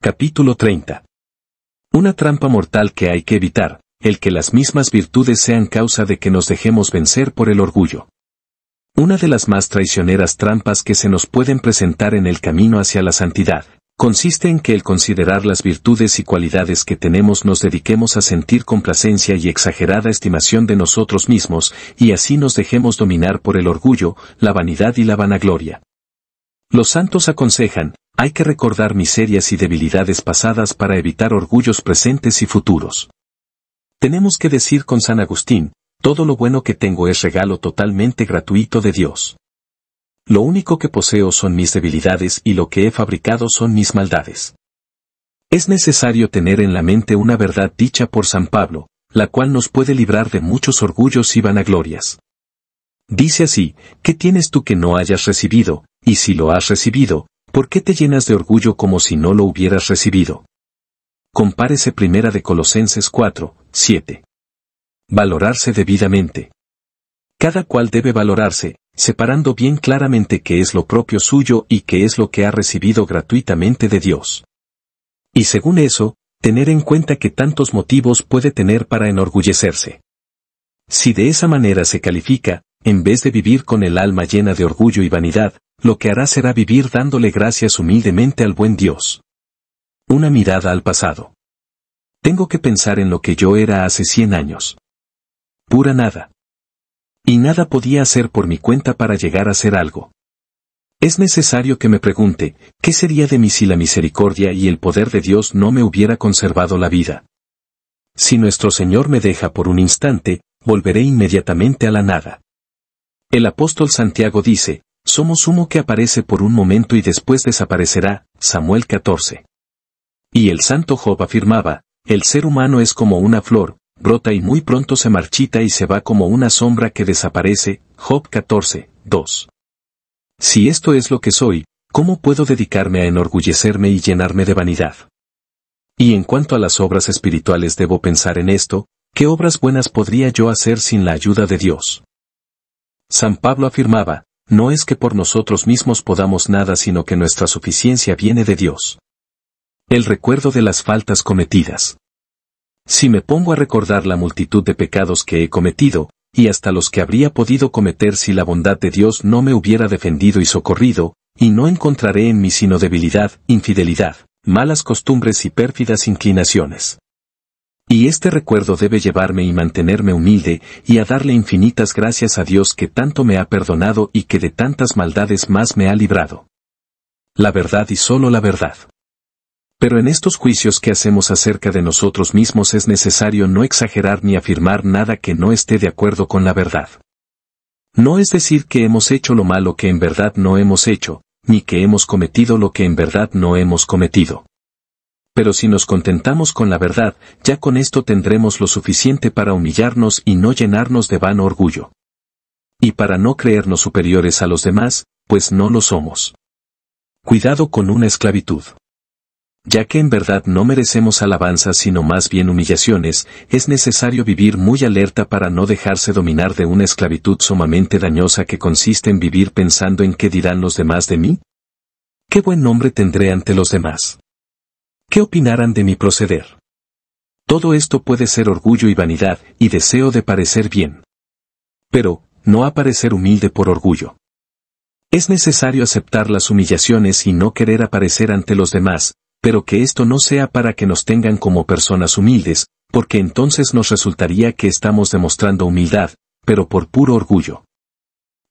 Capítulo 30. Una trampa mortal que hay que evitar, el que las mismas virtudes sean causa de que nos dejemos vencer por el orgullo. Una de las más traicioneras trampas que se nos pueden presentar en el camino hacia la santidad, consiste en que el considerar las virtudes y cualidades que tenemos nos dediquemos a sentir complacencia y exagerada estimación de nosotros mismos, y así nos dejemos dominar por el orgullo, la vanidad y la vanagloria. Los santos aconsejan, hay que recordar miserias y debilidades pasadas para evitar orgullos presentes y futuros. Tenemos que decir con San Agustín, todo lo bueno que tengo es regalo totalmente gratuito de Dios. Lo único que poseo son mis debilidades y lo que he fabricado son mis maldades. Es necesario tener en la mente una verdad dicha por San Pablo, la cual nos puede librar de muchos orgullos y vanaglorias. Dice así, ¿qué tienes tú que no hayas recibido? Y si lo has recibido, ¿por qué te llenas de orgullo como si no lo hubieras recibido? Compárese primera de Colosenses 4, 7. Valorarse debidamente. Cada cual debe valorarse, separando bien claramente qué es lo propio suyo y qué es lo que ha recibido gratuitamente de Dios. Y según eso, tener en cuenta que tantos motivos puede tener para enorgullecerse. Si de esa manera se califica, en vez de vivir con el alma llena de orgullo y vanidad, lo que hará será vivir dándole gracias humildemente al buen Dios. Una mirada al pasado. Tengo que pensar en lo que yo era hace cien años. Pura nada. Y nada podía hacer por mi cuenta para llegar a ser algo. Es necesario que me pregunte, ¿qué sería de mí si la misericordia y el poder de Dios no me hubiera conservado la vida? Si nuestro Señor me deja por un instante, volveré inmediatamente a la nada. El apóstol Santiago dice, somos humo que aparece por un momento y después desaparecerá, Samuel 14. Y el santo Job afirmaba, el ser humano es como una flor, brota y muy pronto se marchita y se va como una sombra que desaparece, Job 14, 2. Si esto es lo que soy, ¿cómo puedo dedicarme a enorgullecerme y llenarme de vanidad? Y en cuanto a las obras espirituales debo pensar en esto, ¿qué obras buenas podría yo hacer sin la ayuda de Dios? San Pablo afirmaba, no es que por nosotros mismos podamos nada sino que nuestra suficiencia viene de Dios. El recuerdo de las faltas cometidas. Si me pongo a recordar la multitud de pecados que he cometido, y hasta los que habría podido cometer si la bondad de Dios no me hubiera defendido y socorrido, y no encontraré en mí sino debilidad, infidelidad, malas costumbres y pérfidas inclinaciones. Y este recuerdo debe llevarme y mantenerme humilde, y a darle infinitas gracias a Dios que tanto me ha perdonado y que de tantas maldades más me ha librado. La verdad y solo la verdad. Pero en estos juicios que hacemos acerca de nosotros mismos es necesario no exagerar ni afirmar nada que no esté de acuerdo con la verdad. No es decir que hemos hecho lo malo que en verdad no hemos hecho, ni que hemos cometido lo que en verdad no hemos cometido pero si nos contentamos con la verdad, ya con esto tendremos lo suficiente para humillarnos y no llenarnos de vano orgullo. Y para no creernos superiores a los demás, pues no lo somos. Cuidado con una esclavitud. Ya que en verdad no merecemos alabanzas sino más bien humillaciones, es necesario vivir muy alerta para no dejarse dominar de una esclavitud sumamente dañosa que consiste en vivir pensando en qué dirán los demás de mí. ¿Qué buen nombre tendré ante los demás? ¿Qué opinarán de mi proceder? Todo esto puede ser orgullo y vanidad, y deseo de parecer bien. Pero, no aparecer humilde por orgullo. Es necesario aceptar las humillaciones y no querer aparecer ante los demás, pero que esto no sea para que nos tengan como personas humildes, porque entonces nos resultaría que estamos demostrando humildad, pero por puro orgullo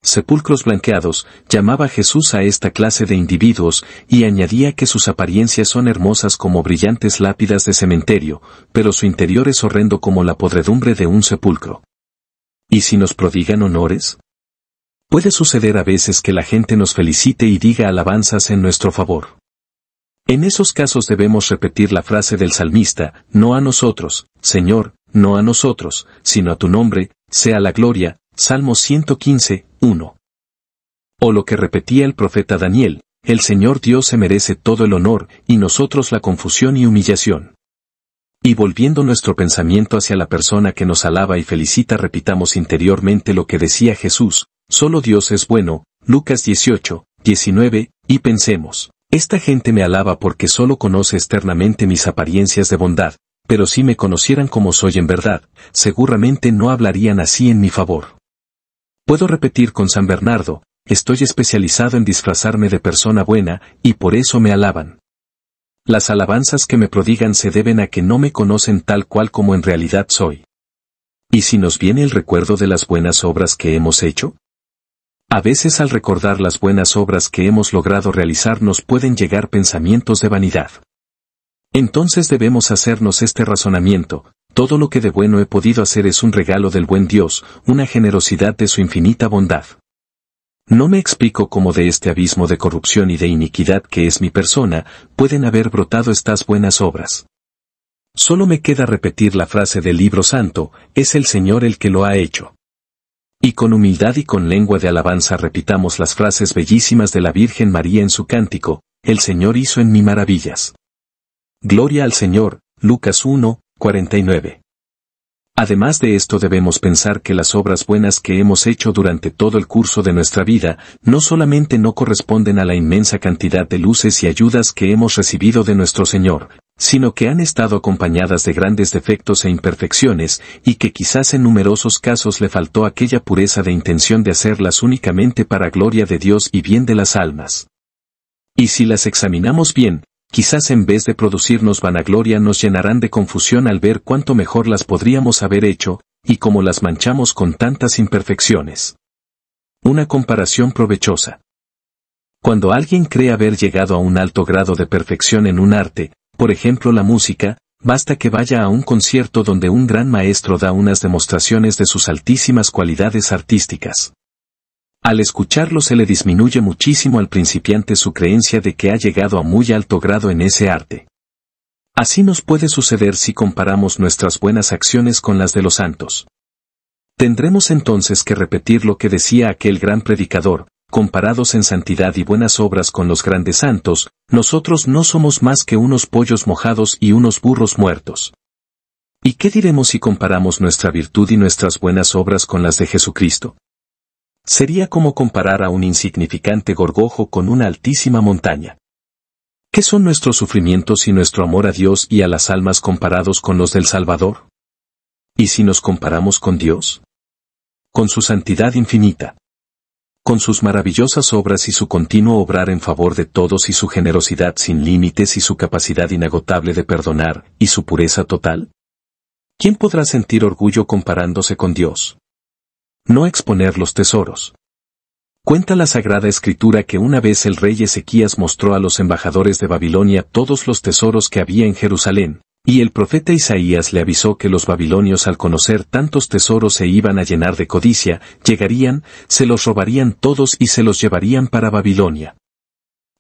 sepulcros blanqueados, llamaba Jesús a esta clase de individuos, y añadía que sus apariencias son hermosas como brillantes lápidas de cementerio, pero su interior es horrendo como la podredumbre de un sepulcro. ¿Y si nos prodigan honores? Puede suceder a veces que la gente nos felicite y diga alabanzas en nuestro favor. En esos casos debemos repetir la frase del salmista, no a nosotros, Señor, no a nosotros, sino a tu nombre, sea la gloria, Salmo 115, 1. O lo que repetía el profeta Daniel, el Señor Dios se merece todo el honor, y nosotros la confusión y humillación. Y volviendo nuestro pensamiento hacia la persona que nos alaba y felicita, repitamos interiormente lo que decía Jesús, solo Dios es bueno, Lucas 18, 19, y pensemos, Esta gente me alaba porque solo conoce externamente mis apariencias de bondad, pero si me conocieran como soy en verdad, seguramente no hablarían así en mi favor. Puedo repetir con San Bernardo, estoy especializado en disfrazarme de persona buena, y por eso me alaban. Las alabanzas que me prodigan se deben a que no me conocen tal cual como en realidad soy. ¿Y si nos viene el recuerdo de las buenas obras que hemos hecho? A veces al recordar las buenas obras que hemos logrado realizar nos pueden llegar pensamientos de vanidad. Entonces debemos hacernos este razonamiento, todo lo que de bueno he podido hacer es un regalo del buen Dios, una generosidad de su infinita bondad. No me explico cómo de este abismo de corrupción y de iniquidad que es mi persona, pueden haber brotado estas buenas obras. Solo me queda repetir la frase del libro santo, es el Señor el que lo ha hecho. Y con humildad y con lengua de alabanza repitamos las frases bellísimas de la Virgen María en su cántico, El Señor hizo en mí maravillas. Gloria al Señor, Lucas 1, 49. Además de esto debemos pensar que las obras buenas que hemos hecho durante todo el curso de nuestra vida, no solamente no corresponden a la inmensa cantidad de luces y ayudas que hemos recibido de nuestro Señor, sino que han estado acompañadas de grandes defectos e imperfecciones, y que quizás en numerosos casos le faltó aquella pureza de intención de hacerlas únicamente para gloria de Dios y bien de las almas. Y si las examinamos bien, quizás en vez de producirnos vanagloria nos llenarán de confusión al ver cuánto mejor las podríamos haber hecho, y cómo las manchamos con tantas imperfecciones. Una comparación provechosa. Cuando alguien cree haber llegado a un alto grado de perfección en un arte, por ejemplo la música, basta que vaya a un concierto donde un gran maestro da unas demostraciones de sus altísimas cualidades artísticas. Al escucharlo se le disminuye muchísimo al principiante su creencia de que ha llegado a muy alto grado en ese arte. Así nos puede suceder si comparamos nuestras buenas acciones con las de los santos. Tendremos entonces que repetir lo que decía aquel gran predicador, comparados en santidad y buenas obras con los grandes santos, nosotros no somos más que unos pollos mojados y unos burros muertos. ¿Y qué diremos si comparamos nuestra virtud y nuestras buenas obras con las de Jesucristo? Sería como comparar a un insignificante gorgojo con una altísima montaña. ¿Qué son nuestros sufrimientos y nuestro amor a Dios y a las almas comparados con los del Salvador? ¿Y si nos comparamos con Dios? Con su santidad infinita con sus maravillosas obras y su continuo obrar en favor de todos y su generosidad sin límites y su capacidad inagotable de perdonar, y su pureza total? ¿Quién podrá sentir orgullo comparándose con Dios? No exponer los tesoros. Cuenta la Sagrada Escritura que una vez el rey Ezequías mostró a los embajadores de Babilonia todos los tesoros que había en Jerusalén, y el profeta Isaías le avisó que los babilonios al conocer tantos tesoros se iban a llenar de codicia, llegarían, se los robarían todos y se los llevarían para Babilonia.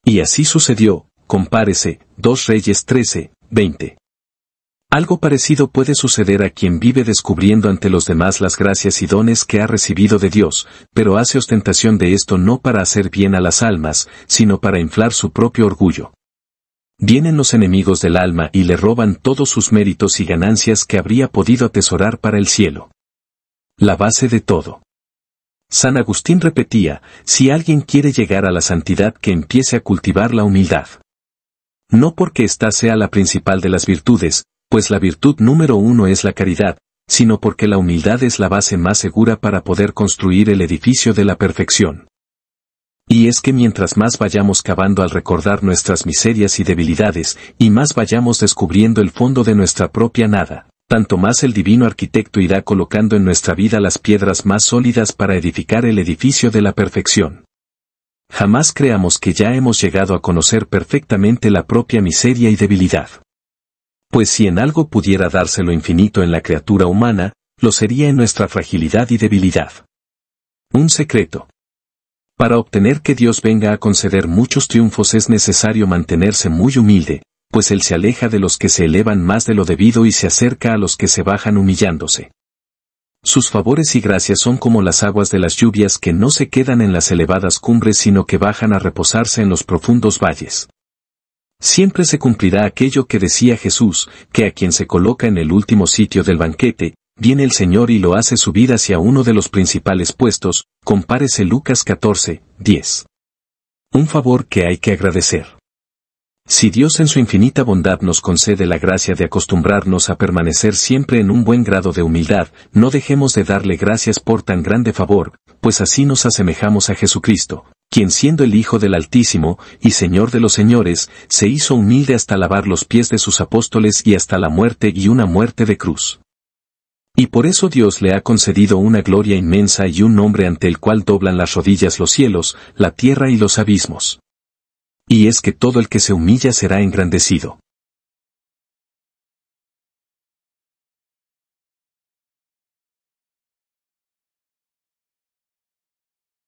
Y así sucedió, compárese, 2 Reyes 13, 20. Algo parecido puede suceder a quien vive descubriendo ante los demás las gracias y dones que ha recibido de Dios, pero hace ostentación de esto no para hacer bien a las almas, sino para inflar su propio orgullo. Vienen los enemigos del alma y le roban todos sus méritos y ganancias que habría podido atesorar para el cielo. La base de todo. San Agustín repetía, si alguien quiere llegar a la santidad que empiece a cultivar la humildad. No porque ésta sea la principal de las virtudes, pues la virtud número uno es la caridad, sino porque la humildad es la base más segura para poder construir el edificio de la perfección. Y es que mientras más vayamos cavando al recordar nuestras miserias y debilidades, y más vayamos descubriendo el fondo de nuestra propia nada, tanto más el divino arquitecto irá colocando en nuestra vida las piedras más sólidas para edificar el edificio de la perfección. Jamás creamos que ya hemos llegado a conocer perfectamente la propia miseria y debilidad. Pues si en algo pudiera darse lo infinito en la criatura humana, lo sería en nuestra fragilidad y debilidad. Un secreto. Para obtener que Dios venga a conceder muchos triunfos es necesario mantenerse muy humilde, pues Él se aleja de los que se elevan más de lo debido y se acerca a los que se bajan humillándose. Sus favores y gracias son como las aguas de las lluvias que no se quedan en las elevadas cumbres sino que bajan a reposarse en los profundos valles. Siempre se cumplirá aquello que decía Jesús, que a quien se coloca en el último sitio del banquete, viene el Señor y lo hace subir hacia uno de los principales puestos, compárese Lucas 14, 10. Un favor que hay que agradecer. Si Dios en su infinita bondad nos concede la gracia de acostumbrarnos a permanecer siempre en un buen grado de humildad, no dejemos de darle gracias por tan grande favor, pues así nos asemejamos a Jesucristo, quien siendo el Hijo del Altísimo, y Señor de los señores, se hizo humilde hasta lavar los pies de sus apóstoles y hasta la muerte y una muerte de cruz. Y por eso Dios le ha concedido una gloria inmensa y un nombre ante el cual doblan las rodillas los cielos, la tierra y los abismos y es que todo el que se humilla será engrandecido.